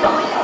走一走。